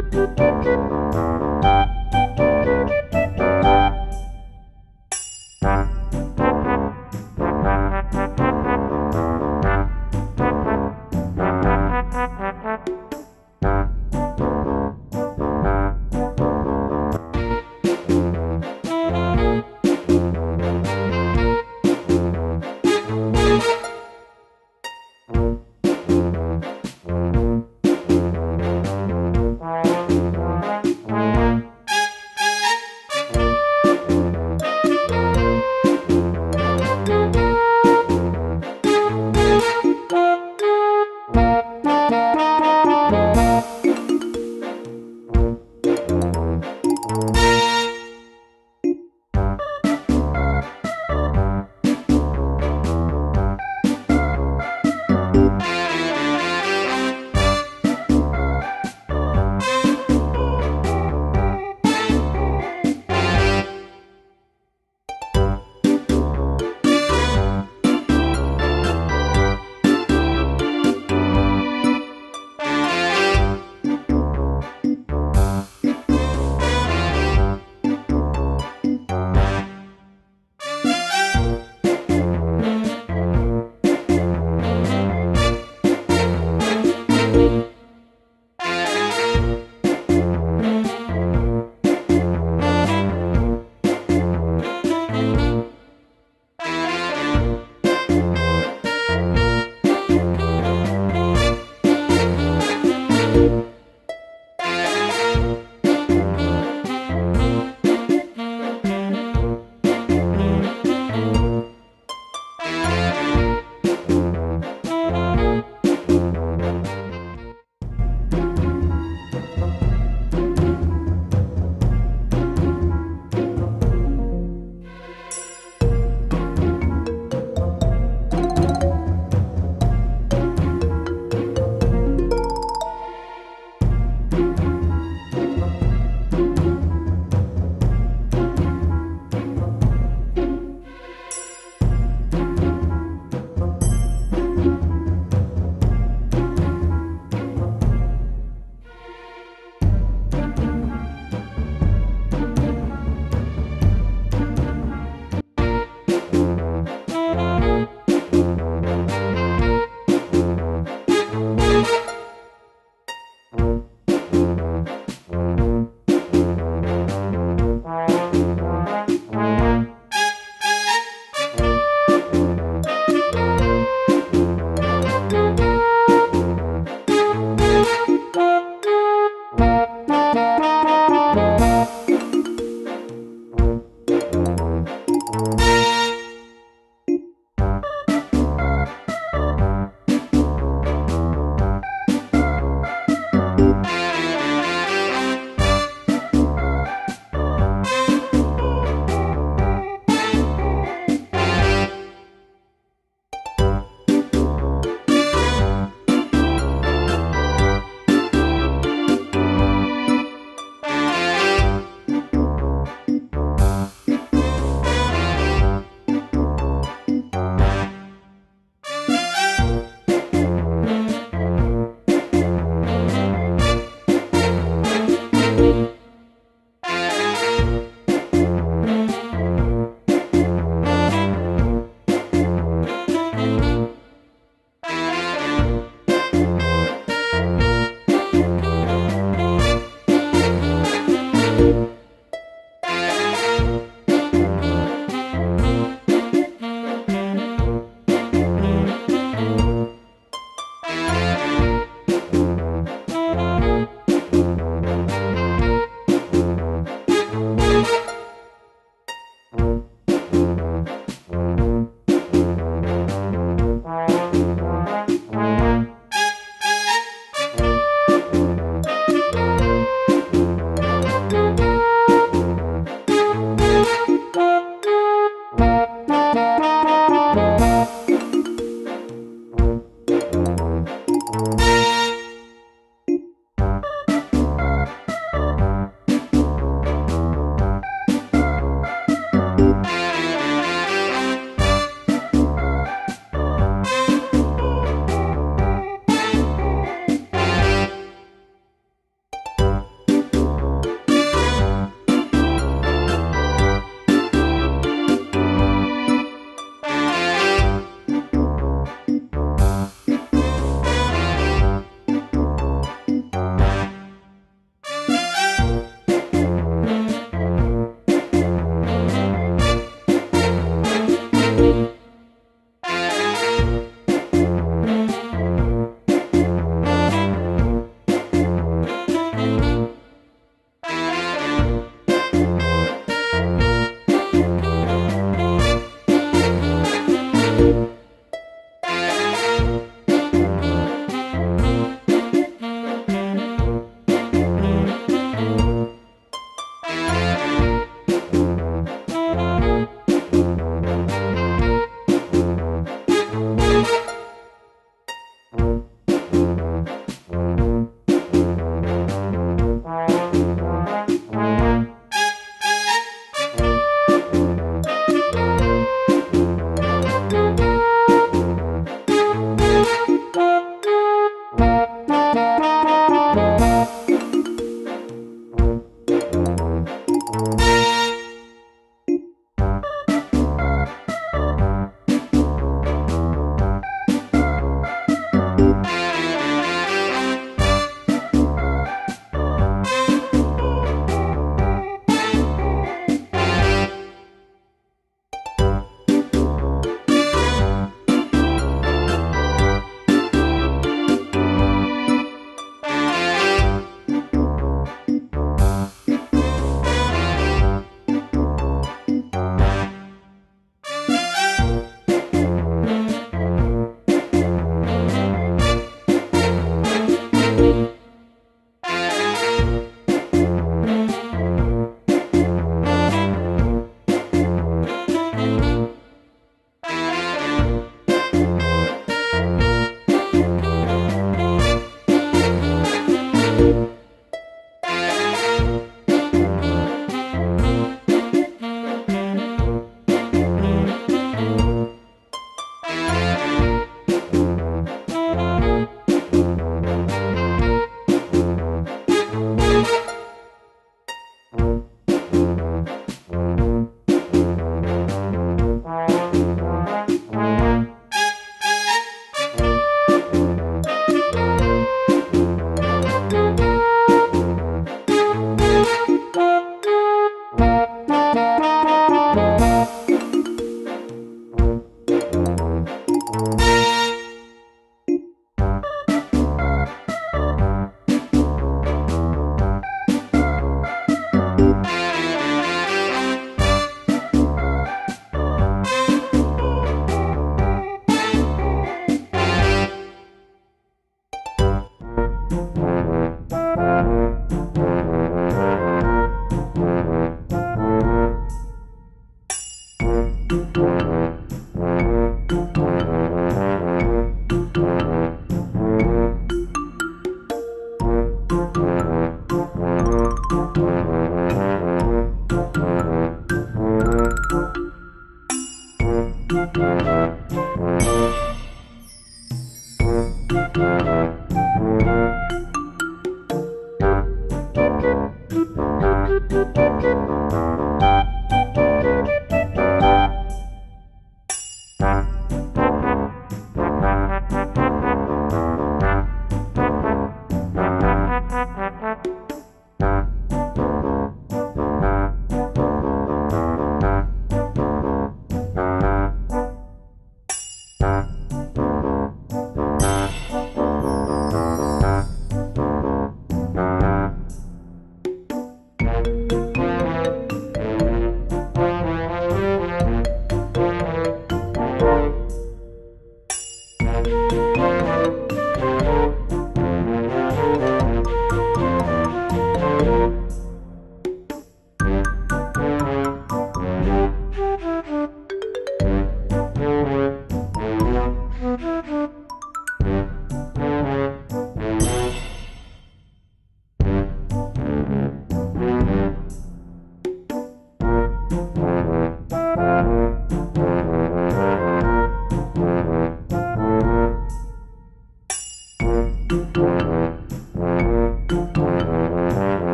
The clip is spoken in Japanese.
Música